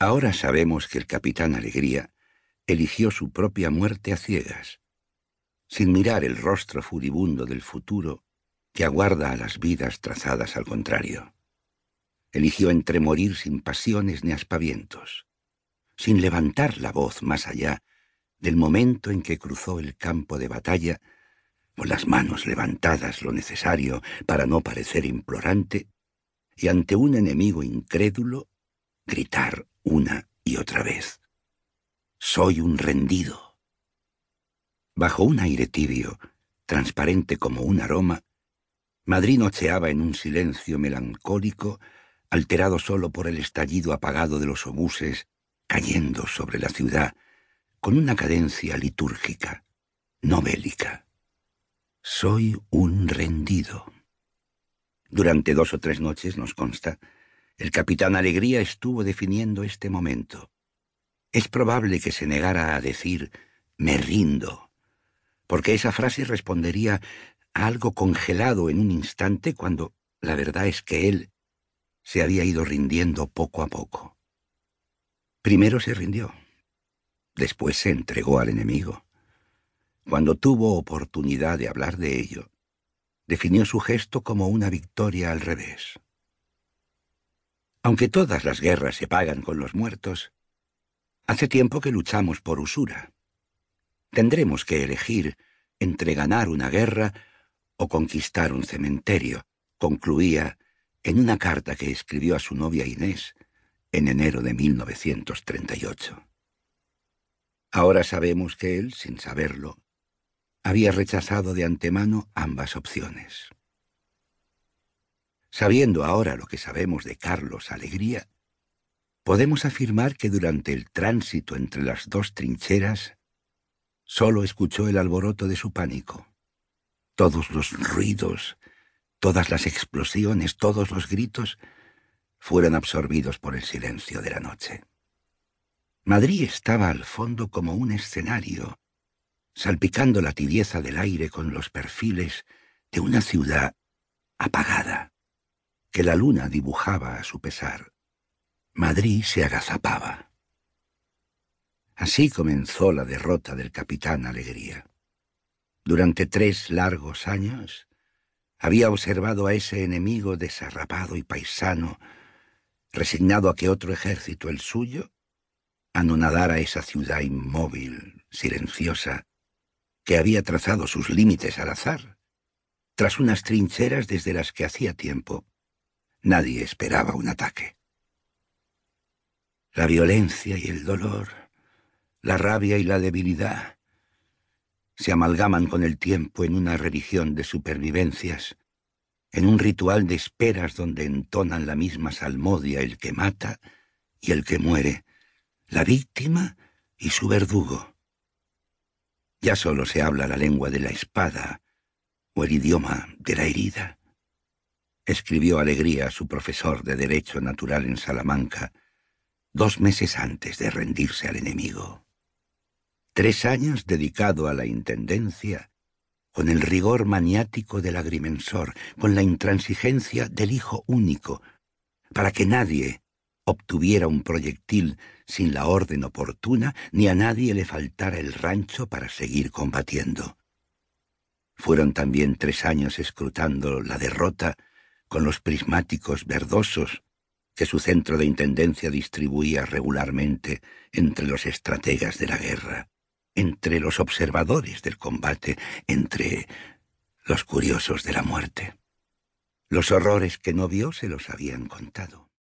Ahora sabemos que el capitán Alegría eligió su propia muerte a ciegas, sin mirar el rostro furibundo del futuro que aguarda a las vidas trazadas al contrario. Eligió entre morir sin pasiones ni aspavientos, sin levantar la voz más allá del momento en que cruzó el campo de batalla, con las manos levantadas lo necesario para no parecer implorante, y ante un enemigo incrédulo, gritar una y otra vez. Soy un rendido. Bajo un aire tibio, transparente como un aroma, Madrid nocheaba en un silencio melancólico, alterado solo por el estallido apagado de los obuses cayendo sobre la ciudad con una cadencia litúrgica, no bélica. Soy un rendido. Durante dos o tres noches, nos consta, el capitán Alegría estuvo definiendo este momento. Es probable que se negara a decir me rindo, porque esa frase respondería a algo congelado en un instante cuando la verdad es que él se había ido rindiendo poco a poco. Primero se rindió, después se entregó al enemigo. Cuando tuvo oportunidad de hablar de ello, definió su gesto como una victoria al revés. Aunque todas las guerras se pagan con los muertos, hace tiempo que luchamos por usura. Tendremos que elegir entre ganar una guerra o conquistar un cementerio, concluía en una carta que escribió a su novia Inés en enero de 1938. Ahora sabemos que él, sin saberlo, había rechazado de antemano ambas opciones. Sabiendo ahora lo que sabemos de Carlos Alegría, podemos afirmar que durante el tránsito entre las dos trincheras solo escuchó el alboroto de su pánico. Todos los ruidos, todas las explosiones, todos los gritos fueron absorbidos por el silencio de la noche. Madrid estaba al fondo como un escenario, salpicando la tibieza del aire con los perfiles de una ciudad apagada que la luna dibujaba a su pesar. Madrid se agazapaba. Así comenzó la derrota del capitán Alegría. Durante tres largos años había observado a ese enemigo desarrapado y paisano, resignado a que otro ejército, el suyo, anonadara esa ciudad inmóvil, silenciosa, que había trazado sus límites al azar, tras unas trincheras desde las que hacía tiempo Nadie esperaba un ataque. La violencia y el dolor, la rabia y la debilidad se amalgaman con el tiempo en una religión de supervivencias, en un ritual de esperas donde entonan la misma salmodia el que mata y el que muere, la víctima y su verdugo. Ya solo se habla la lengua de la espada o el idioma de la herida escribió Alegría a su profesor de Derecho Natural en Salamanca, dos meses antes de rendirse al enemigo. Tres años dedicado a la intendencia, con el rigor maniático del agrimensor, con la intransigencia del hijo único, para que nadie obtuviera un proyectil sin la orden oportuna, ni a nadie le faltara el rancho para seguir combatiendo. Fueron también tres años escrutando la derrota con los prismáticos verdosos que su centro de intendencia distribuía regularmente entre los estrategas de la guerra, entre los observadores del combate, entre los curiosos de la muerte. Los horrores que no vio se los habían contado.